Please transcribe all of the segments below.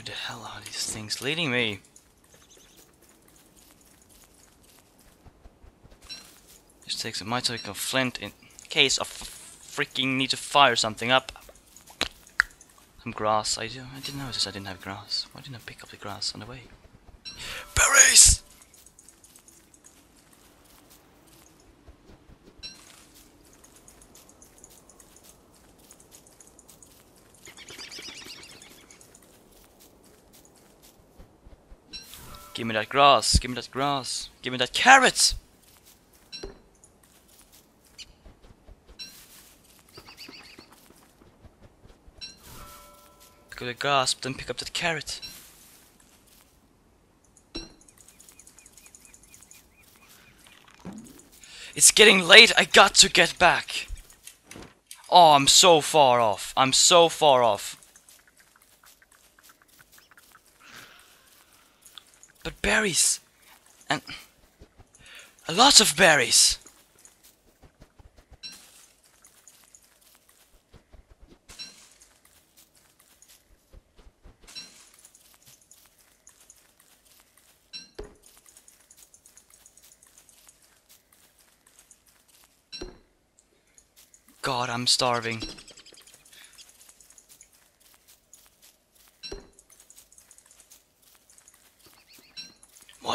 Where the hell are these things leading me? Just takes take of flint in case of freaking need to fire something up. Some grass. I, do, I didn't notice I didn't have grass. Why didn't I pick up the grass on the way? Berries! Give me that grass, give me that grass, give me that carrot! Up the grass, then pick up that carrot. It's getting late, I got to get back! Oh, I'm so far off. I'm so far off. But berries! And... A lot of berries! God, I'm starving.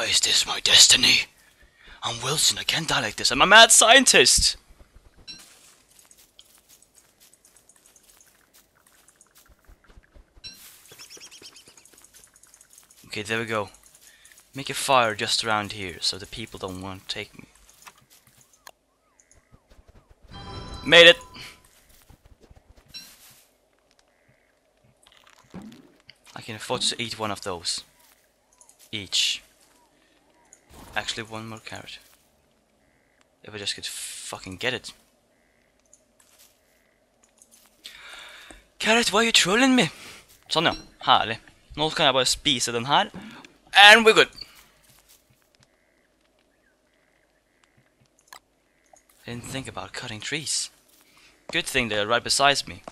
Is this my destiny? I'm Wilson, I can't die like this. I'm a mad scientist! Okay, there we go. Make a fire just around here so the people don't want to take me. Made it! I can afford to eat one of those. Each. Actually, one more carrot. If I just could fucking get it. Carrot, why are you trolling me? Sånn ja, herlig. Nå kan jeg bare spise den her. And we're good. I didn't think about cutting trees. Good thing they're right beside me.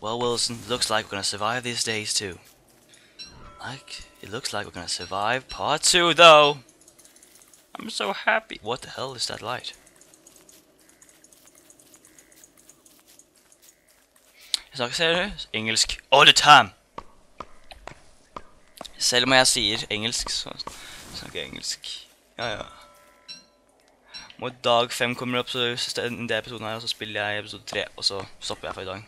Well, Wilson, looks like we're gonna survive these days too. Like, it looks like we're gonna survive part two, though. I'm so happy. What the hell is that light? Snakker seriøst engelsk all the time. Selv om jeg sier engelsk, så snakker jeg engelsk. Ja, ja. Og dag fem kommer opp, så det episoden her, så spiller jeg episode tre, og så stopper jeg for i dag.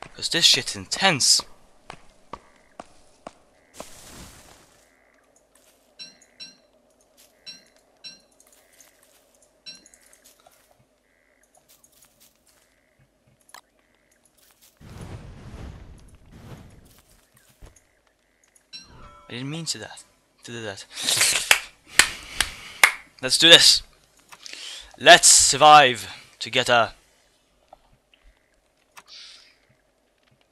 Because this shit's intense. I didn't mean to that. To do that. Let's do this. Let's survive together.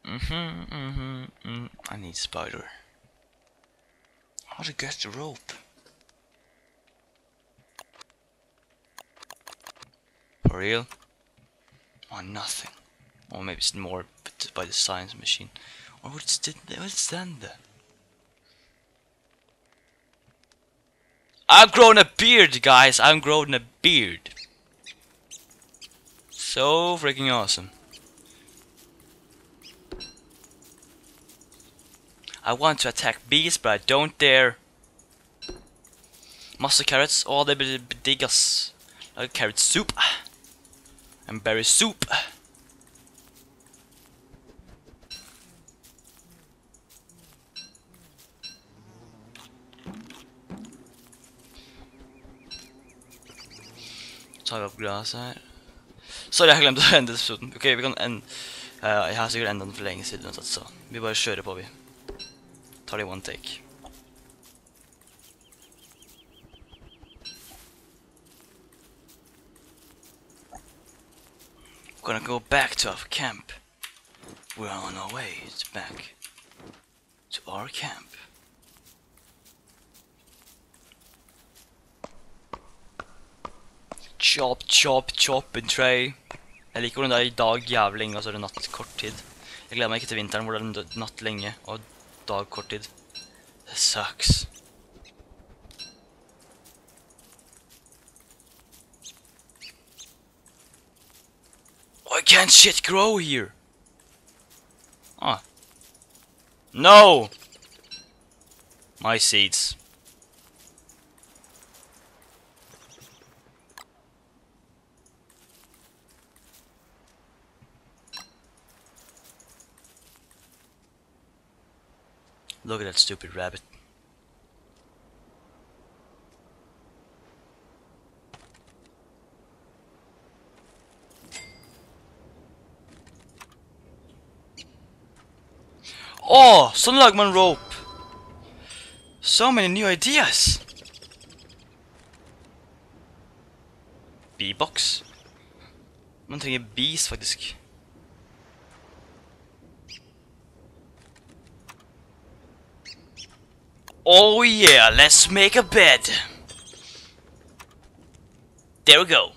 Mhm, mm-hmm, mm. -hmm. I need spider. How to get the rope? For real? Or nothing? Or maybe it's more by the science machine. Or what's it, what's then there? I've grown a beard, guys. I've grown a beard. So freaking awesome. I want to attack bees, but I don't dare. Masse carrots. all digg, ass. Lage carrot soup. And berry soup. Tar vi opp glasset her. Sorry, jeg glemte å ende. Ok, vi kan ende... Uh, jeg har sikkert enda den for lenge siden, så vi bare kjører på, vi. Tar det one take. We're gonna go back to our camp. We're on our way back to our camp. Chop, chop, chop and tray. Jeg liker hvordan det er i dag jævlig lenge, og så er det natt kort tid. Jeg gleder meg ikke til vinteren hvor det er natt lenge og dag kort tid. Det sucks. Why can't shit grow here? Ah. No! My seeds. Look at that stupid rabbit. Oh, lager rope. So many new ideas. Bee Box. Man trenger bees, faktisk. Oh yeah, let's make a bed. There we go.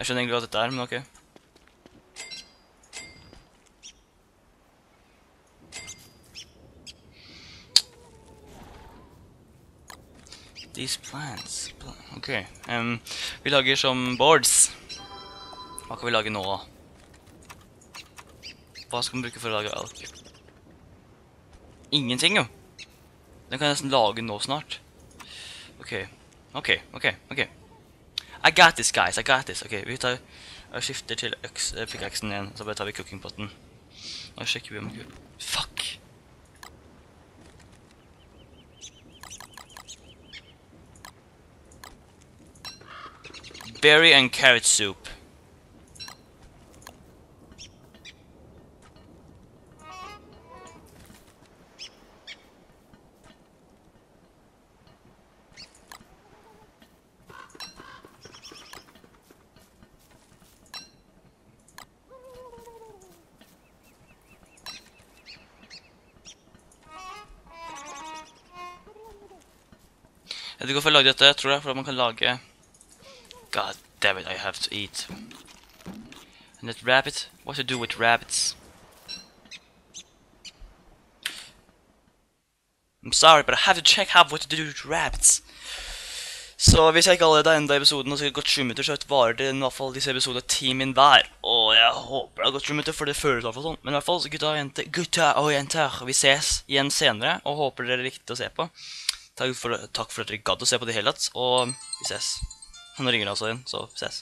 Jeg skjønner egentlig hva dette er, men ok. These plants Ok. vi lager som boards. Hva kan vi lage nå, da? Hva skal vi bruke for å lage elk? Ingenting, jo. Den kan jeg nesten lage nå snart. Ok. Ok, ok, ok. I got this, guys. I got this. Ok, vi tar og skifter til eh, pickaxen igjen, så bare tar vi cookingpotten. Og sjekker vi om Fuck! Berry and carrot soup. Jeg vet ikke hvorfor jeg lagde dette, tror jeg, for at man kan lage God damn it, I have to eat. And that rabbit, what to do with rabbits? I'm sorry, but I have to check out what to do with rabbits. Så hvis jeg ikke allerede har enda episoden, og sikkert gått 20 minutter, så varer det i hvert fall disse episodene 10 min hver. Og jeg håper det har gått 20 minutter, for det føles i hvert fall sånn. Men i hvert fall, gutta og jenter, gutta og jenter, vi ses igjen senere, og håper dere likte å se på. Takk for, takk for at dere gadd å se på det hele tatt, og vi ses. Nå ringer det altså igjen, så ses.